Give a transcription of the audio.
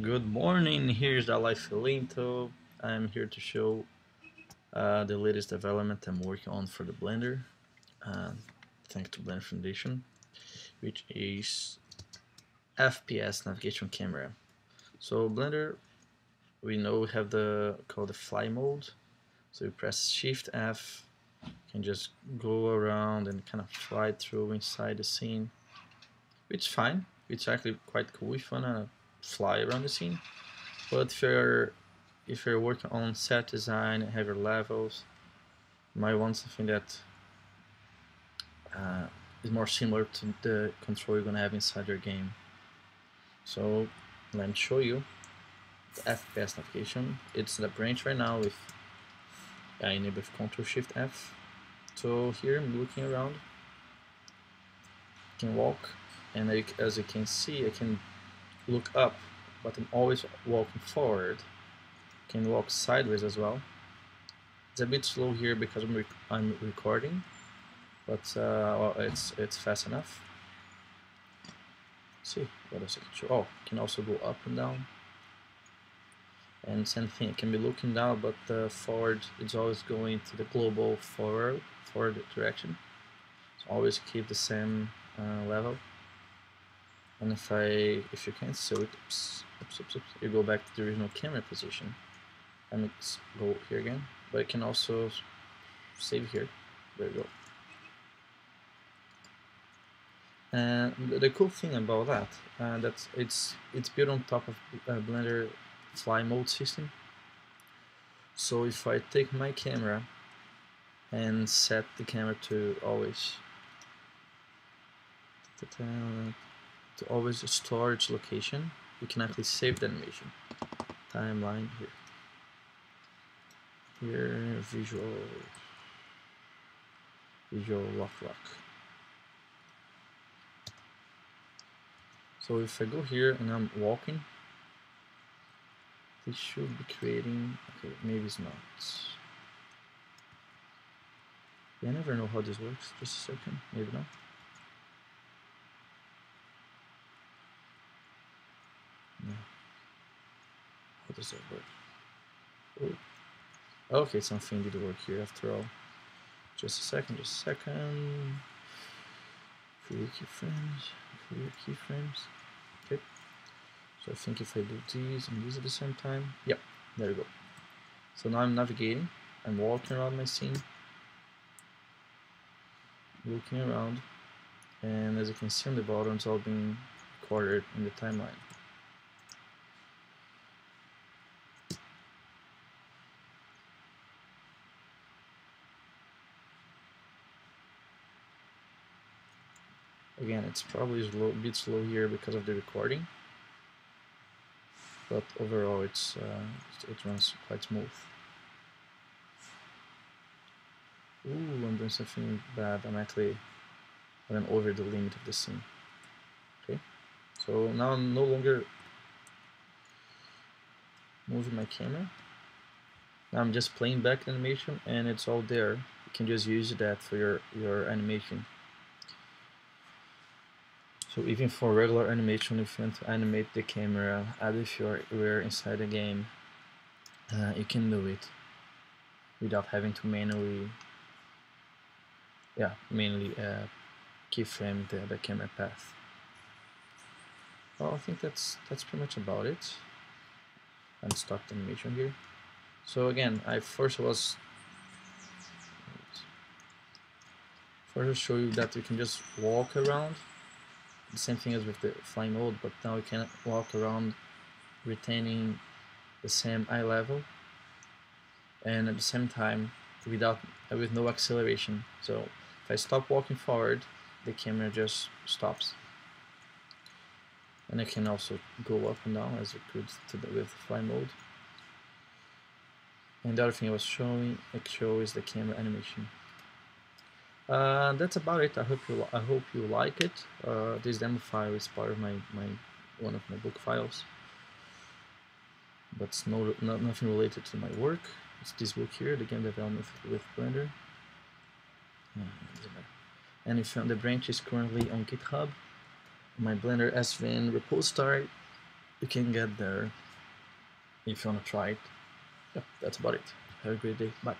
Good morning, here's Dalai Felinto. I'm here to show uh, the latest development I'm working on for the Blender, uh, thanks to Blender Foundation, which is FPS navigation camera. So Blender, we know we have the called the fly mode. So you press Shift F, you can just go around and kind of fly through inside the scene, which is fine. It's actually quite cool if you wanna fly around the scene. But if you're if you're working on set design and have levels, you might want something that uh, is more similar to the control you're gonna have inside your game. So let me show you the FPS navigation. It's the branch right now with I enable Control Shift F. So here I'm looking around. I can walk, and I, as you can see, I can look up, but I'm always walking forward. Can walk sideways as well. It's a bit slow here because I'm, rec I'm recording, but uh, well, it's it's fast enough. Let's see what else I can show. Oh, can also go up and down. And same thing, I can be looking down, but uh, forward it's always going to the global forward forward direction. So always keep the same uh, level and if I if you can't so it oops, oops, oops, oops, you go back to the original camera position. And let's go here again. But I can also save here. There you go. And the cool thing about that uh, that it's it's built on top of uh, Blender fly mode system. So if I take my camera and set the camera to always to always storage location, you can actually save the animation. Timeline here. Here, visual, visual lock lock. So if I go here and I'm walking, this should be creating, okay, maybe it's not. Yeah, I never know how this works, just a second, maybe not. How does that work? Oh. Okay, something did work here after all. Just a second, just a second. Clear keyframes, clear keyframes. Okay. So I think if I do these and these at the same time, yep, there we go. So now I'm navigating, I'm walking around my scene, looking around, and as you can see on the bottom, it's all being recorded in the timeline. Again, it's probably a bit slow here because of the recording, but overall it's uh, it runs quite smooth. Ooh, I'm doing something bad. I'm actually went over the limit of the scene. Okay, so now I'm no longer moving my camera. Now I'm just playing back the animation and it's all there. You can just use that for your, your animation. So even for regular animation, if you want to animate the camera as if you were inside the game, uh, you can do it without having to manually, yeah, manually uh, keyframe the, the camera path. Well, I think that's that's pretty much about it. And stop the animation here. So again, I first was first show you that you can just walk around the same thing as with the flying mode, but now we can walk around retaining the same eye level and at the same time without uh, with no acceleration. So if I stop walking forward, the camera just stops. And I can also go up and down as it could to the, with fly mode. And the other thing I was showing, it shows the camera animation. Uh, that's about it. I hope you I hope you like it. Uh, this demo file is part of my, my one of my book files, but it's no, no nothing related to my work. It's this book here, the game development with Blender. And if the branch is currently on GitHub, my Blender SVN repository, you can get there if you want to try it. Yep. That's about it. Have a great day. Bye.